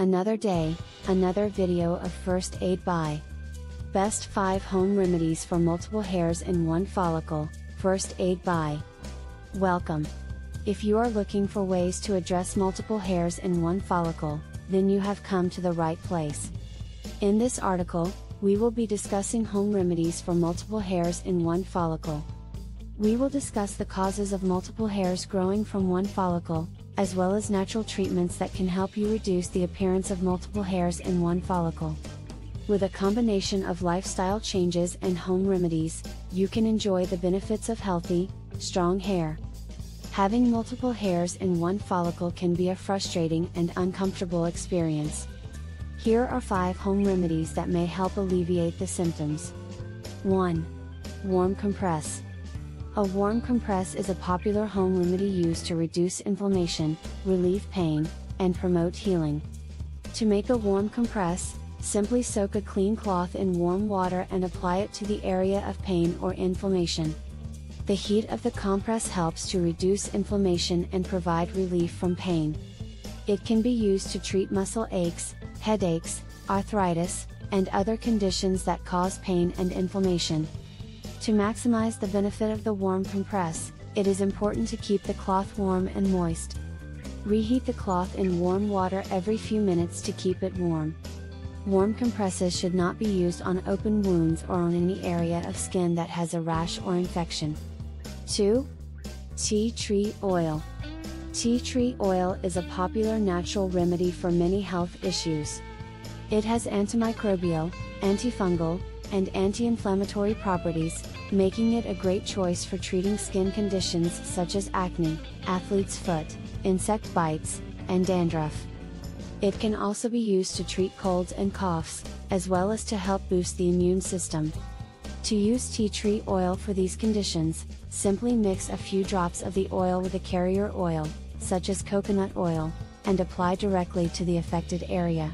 Another day, another video of First Aid Buy Best 5 Home Remedies for Multiple Hairs in One Follicle, First Aid Buy Welcome. If you are looking for ways to address multiple hairs in one follicle, then you have come to the right place. In this article, we will be discussing home remedies for multiple hairs in one follicle. We will discuss the causes of multiple hairs growing from one follicle, as well as natural treatments that can help you reduce the appearance of multiple hairs in one follicle. With a combination of lifestyle changes and home remedies, you can enjoy the benefits of healthy, strong hair. Having multiple hairs in one follicle can be a frustrating and uncomfortable experience. Here are 5 home remedies that may help alleviate the symptoms. 1. Warm compress. A warm compress is a popular home remedy used to reduce inflammation, relieve pain, and promote healing. To make a warm compress, Simply soak a clean cloth in warm water and apply it to the area of pain or inflammation. The heat of the compress helps to reduce inflammation and provide relief from pain. It can be used to treat muscle aches, headaches, arthritis, and other conditions that cause pain and inflammation. To maximize the benefit of the warm compress, it is important to keep the cloth warm and moist. Reheat the cloth in warm water every few minutes to keep it warm. Warm compresses should not be used on open wounds or on any area of skin that has a rash or infection. 2. Tea tree oil. Tea tree oil is a popular natural remedy for many health issues. It has antimicrobial, antifungal, and anti-inflammatory properties, making it a great choice for treating skin conditions such as acne, athlete's foot, insect bites, and dandruff. It can also be used to treat colds and coughs, as well as to help boost the immune system. To use tea tree oil for these conditions, simply mix a few drops of the oil with a carrier oil, such as coconut oil, and apply directly to the affected area.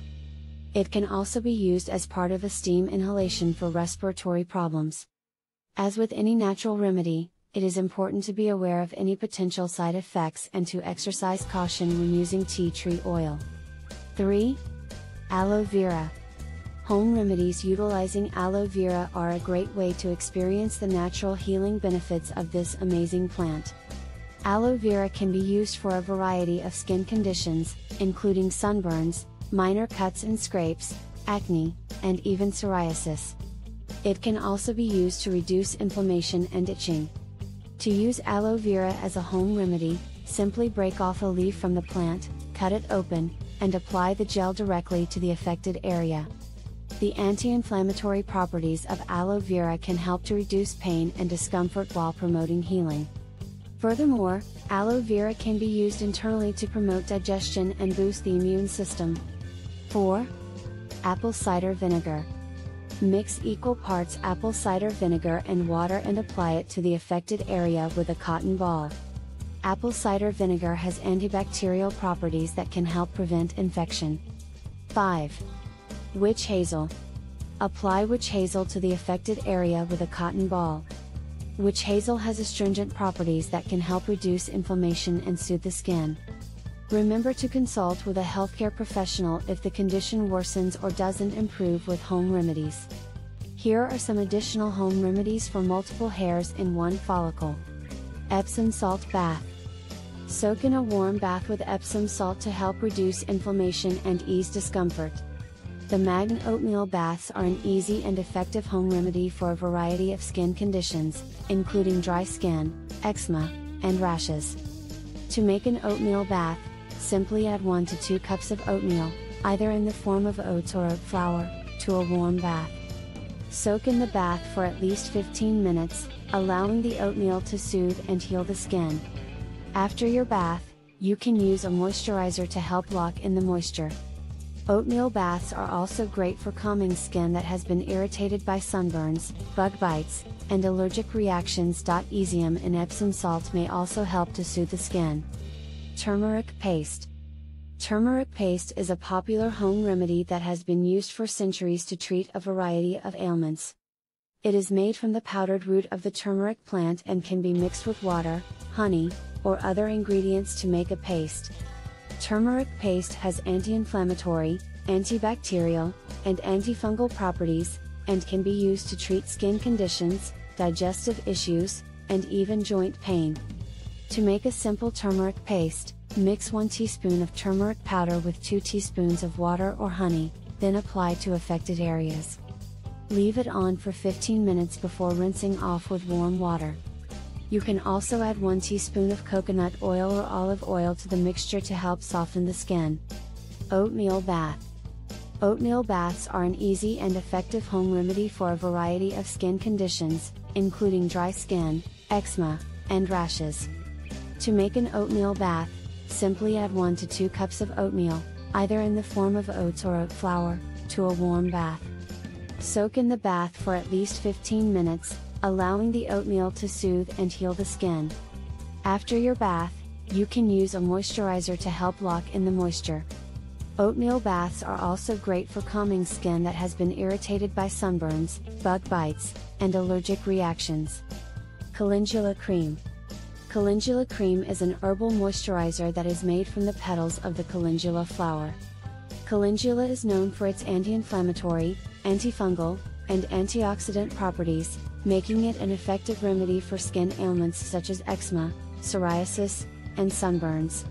It can also be used as part of a steam inhalation for respiratory problems. As with any natural remedy, it is important to be aware of any potential side effects and to exercise caution when using tea tree oil. 3. Aloe vera. Home remedies utilizing aloe vera are a great way to experience the natural healing benefits of this amazing plant. Aloe vera can be used for a variety of skin conditions, including sunburns, minor cuts and scrapes, acne, and even psoriasis. It can also be used to reduce inflammation and itching. To use aloe vera as a home remedy, simply break off a leaf from the plant, cut it open, and apply the gel directly to the affected area. The anti-inflammatory properties of aloe vera can help to reduce pain and discomfort while promoting healing. Furthermore, aloe vera can be used internally to promote digestion and boost the immune system. 4. Apple cider vinegar. Mix equal parts apple cider vinegar and water and apply it to the affected area with a cotton ball. Apple cider vinegar has antibacterial properties that can help prevent infection. 5. Witch hazel. Apply witch hazel to the affected area with a cotton ball. Witch hazel has astringent properties that can help reduce inflammation and soothe the skin. Remember to consult with a healthcare professional if the condition worsens or doesn't improve with home remedies. Here are some additional home remedies for multiple hairs in one follicle. Epsom salt bath. Soak in a warm bath with Epsom salt to help reduce inflammation and ease discomfort. The Magn oatmeal baths are an easy and effective home remedy for a variety of skin conditions, including dry skin, eczema, and rashes. To make an oatmeal bath, simply add 1 to 2 cups of oatmeal, either in the form of oats or oat flour, to a warm bath. Soak in the bath for at least 15 minutes, allowing the oatmeal to soothe and heal the skin. After your bath, you can use a moisturizer to help lock in the moisture. Oatmeal baths are also great for calming skin that has been irritated by sunburns, bug bites, and allergic reactions. Ezium and Epsom salt may also help to soothe the skin. Turmeric paste. Turmeric paste is a popular home remedy that has been used for centuries to treat a variety of ailments. It is made from the powdered root of the turmeric plant and can be mixed with water, honey, or other ingredients to make a paste. Turmeric paste has anti-inflammatory, antibacterial, and antifungal properties, and can be used to treat skin conditions, digestive issues, and even joint pain. To make a simple turmeric paste, mix 1 teaspoon of turmeric powder with 2 teaspoons of water or honey, then apply to affected areas. Leave it on for 15 minutes before rinsing off with warm water. You can also add 1 teaspoon of coconut oil or olive oil to the mixture to help soften the skin. Oatmeal Bath Oatmeal baths are an easy and effective home remedy for a variety of skin conditions, including dry skin, eczema, and rashes. To make an oatmeal bath, simply add 1 to 2 cups of oatmeal, either in the form of oats or oat flour, to a warm bath. Soak in the bath for at least 15 minutes, allowing the oatmeal to soothe and heal the skin. After your bath, you can use a moisturizer to help lock in the moisture. Oatmeal baths are also great for calming skin that has been irritated by sunburns, bug bites, and allergic reactions. Calendula Cream Calendula cream is an herbal moisturizer that is made from the petals of the calendula flower. Calendula is known for its anti-inflammatory, antifungal, and antioxidant properties, making it an effective remedy for skin ailments such as eczema, psoriasis, and sunburns.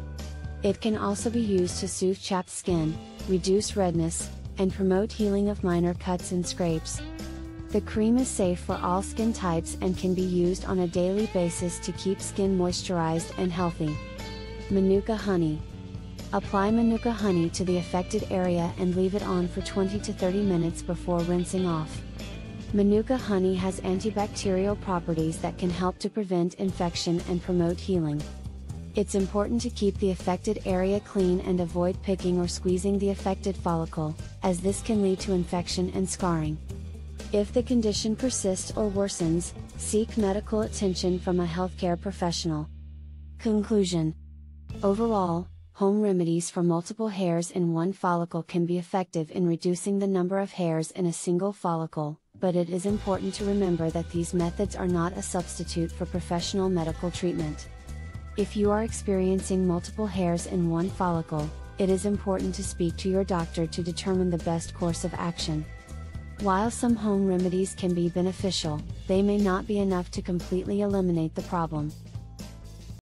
It can also be used to soothe chapped skin, reduce redness, and promote healing of minor cuts and scrapes. The cream is safe for all skin types and can be used on a daily basis to keep skin moisturized and healthy. Manuka Honey Apply Manuka honey to the affected area and leave it on for 20 to 30 minutes before rinsing off. Manuka honey has antibacterial properties that can help to prevent infection and promote healing. It's important to keep the affected area clean and avoid picking or squeezing the affected follicle, as this can lead to infection and scarring. If the condition persists or worsens, seek medical attention from a healthcare professional. Conclusion Overall, home remedies for multiple hairs in one follicle can be effective in reducing the number of hairs in a single follicle, but it is important to remember that these methods are not a substitute for professional medical treatment. If you are experiencing multiple hairs in one follicle, it is important to speak to your doctor to determine the best course of action. While some home remedies can be beneficial, they may not be enough to completely eliminate the problem.